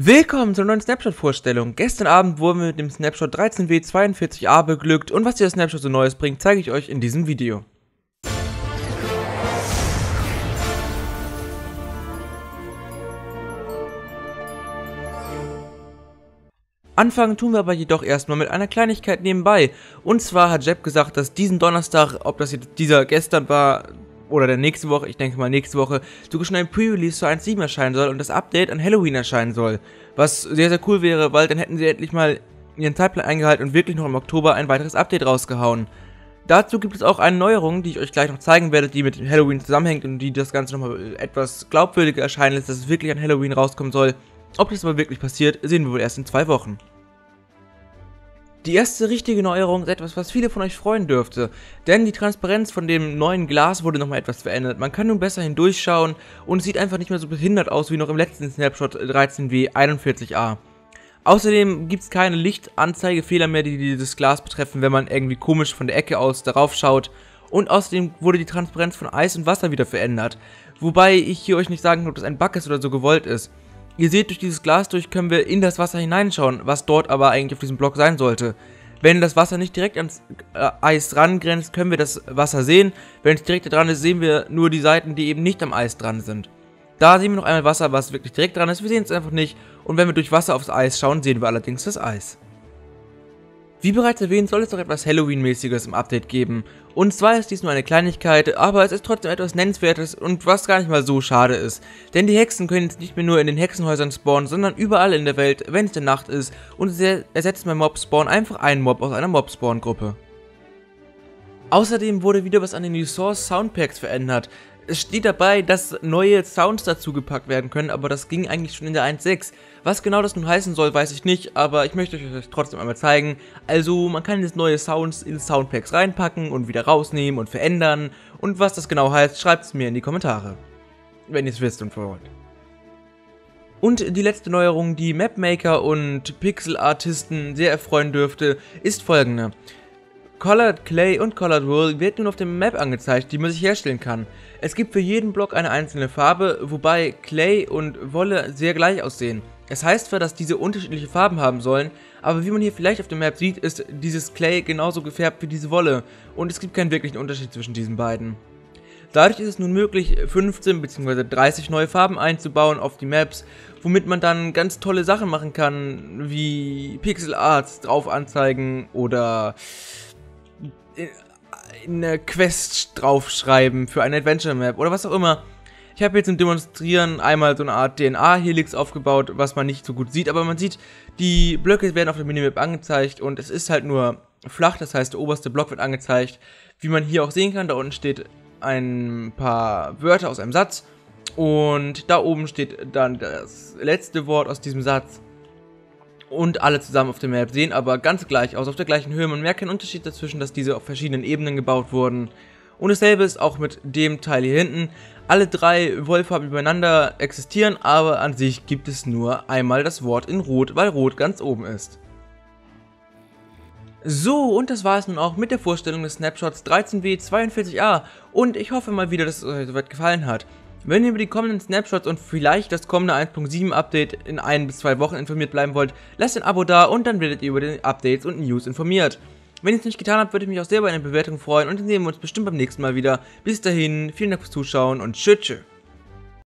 Willkommen zur neuen Snapshot-Vorstellung. Gestern Abend wurden wir mit dem Snapshot 13W42A beglückt und was der Snapshot so Neues bringt, zeige ich euch in diesem Video. Anfangen tun wir aber jedoch erstmal mit einer Kleinigkeit nebenbei. Und zwar hat Jeb gesagt, dass diesen Donnerstag, ob das jetzt dieser gestern war, oder der nächste Woche, ich denke mal nächste Woche, sogar schon ein Pre-Release zu 1.7 erscheinen soll und das Update an Halloween erscheinen soll. Was sehr, sehr cool wäre, weil dann hätten sie endlich mal ihren Zeitplan eingehalten und wirklich noch im Oktober ein weiteres Update rausgehauen. Dazu gibt es auch eine Neuerung, die ich euch gleich noch zeigen werde, die mit Halloween zusammenhängt und die das Ganze nochmal etwas glaubwürdiger erscheinen lässt, dass es wirklich an Halloween rauskommen soll. Ob das aber wirklich passiert, sehen wir wohl erst in zwei Wochen. Die erste richtige Neuerung ist etwas, was viele von euch freuen dürfte, denn die Transparenz von dem neuen Glas wurde nochmal etwas verändert. Man kann nun besser hindurchschauen und sieht einfach nicht mehr so behindert aus wie noch im letzten Snapshot 13W41A. Außerdem gibt es keine Lichtanzeigefehler mehr, die dieses Glas betreffen, wenn man irgendwie komisch von der Ecke aus darauf schaut. Und außerdem wurde die Transparenz von Eis und Wasser wieder verändert. Wobei ich hier euch nicht sagen kann, ob das ein Bug ist oder so gewollt ist. Ihr seht, durch dieses Glas durch können wir in das Wasser hineinschauen, was dort aber eigentlich auf diesem Block sein sollte. Wenn das Wasser nicht direkt ans äh, Eis dran grenzt, können wir das Wasser sehen. Wenn es direkt dran ist, sehen wir nur die Seiten, die eben nicht am Eis dran sind. Da sehen wir noch einmal Wasser, was wirklich direkt dran ist. Wir sehen es einfach nicht. Und wenn wir durch Wasser aufs Eis schauen, sehen wir allerdings das Eis. Wie bereits erwähnt, soll es doch etwas Halloween-mäßiges im Update geben. Und zwar ist dies nur eine Kleinigkeit, aber es ist trotzdem etwas Nennenswertes und was gar nicht mal so schade ist. Denn die Hexen können jetzt nicht mehr nur in den Hexenhäusern spawnen, sondern überall in der Welt, wenn es denn Nacht ist. Und es ersetzt mein Mob-Spawn einfach einen Mob aus einer Mob-Spawn-Gruppe. Außerdem wurde wieder was an den New Source Soundpacks verändert. Es steht dabei, dass neue Sounds dazugepackt werden können, aber das ging eigentlich schon in der 1.6. Was genau das nun heißen soll, weiß ich nicht, aber ich möchte euch trotzdem einmal zeigen. Also, man kann jetzt neue Sounds in Soundpacks reinpacken und wieder rausnehmen und verändern. Und was das genau heißt, schreibt es mir in die Kommentare. Wenn ihr es wisst und wollt. Und die letzte Neuerung, die Mapmaker und Pixel-Artisten sehr erfreuen dürfte, ist folgende. Colored Clay und Colored Wool wird nun auf der Map angezeigt, die man sich herstellen kann. Es gibt für jeden Block eine einzelne Farbe, wobei Clay und Wolle sehr gleich aussehen. Es heißt zwar, dass diese unterschiedliche Farben haben sollen, aber wie man hier vielleicht auf der Map sieht, ist dieses Clay genauso gefärbt wie diese Wolle und es gibt keinen wirklichen Unterschied zwischen diesen beiden. Dadurch ist es nun möglich, 15 bzw. 30 neue Farben einzubauen auf die Maps, womit man dann ganz tolle Sachen machen kann, wie Pixel Arts drauf anzeigen oder eine Quest draufschreiben für eine Adventure Map oder was auch immer. Ich habe jetzt zum Demonstrieren einmal so eine Art DNA-Helix aufgebaut, was man nicht so gut sieht, aber man sieht, die Blöcke werden auf der Minimap angezeigt und es ist halt nur flach, das heißt der oberste Block wird angezeigt. Wie man hier auch sehen kann, da unten steht ein paar Wörter aus einem Satz und da oben steht dann das letzte Wort aus diesem Satz und alle zusammen auf der Map sehen aber ganz gleich aus, auf der gleichen Höhe. Man merkt keinen Unterschied dazwischen, dass diese auf verschiedenen Ebenen gebaut wurden. Und dasselbe ist auch mit dem Teil hier hinten. Alle drei Wollfarben übereinander existieren, aber an sich gibt es nur einmal das Wort in Rot, weil Rot ganz oben ist. So, und das war es nun auch mit der Vorstellung des Snapshots 13W42A und ich hoffe mal wieder, dass es euch soweit gefallen hat. Wenn ihr über die kommenden Snapshots und vielleicht das kommende 1.7 Update in ein bis zwei Wochen informiert bleiben wollt, lasst ein Abo da und dann werdet ihr über die Updates und News informiert. Wenn ihr es nicht getan habt, würde ich mich auch sehr über eine Bewertung freuen und dann sehen wir uns bestimmt beim nächsten Mal wieder. Bis dahin, vielen Dank fürs Zuschauen und tschüss. tschüss.